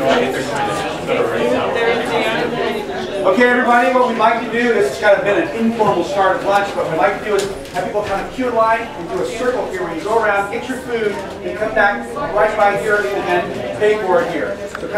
Okay, everybody, what we'd like to do, this has kind of been an informal start of lunch, but what we'd like to do is have people kind of queue in line and do a circle here where you go around, get your food, and come back right by here and then pay for it here. So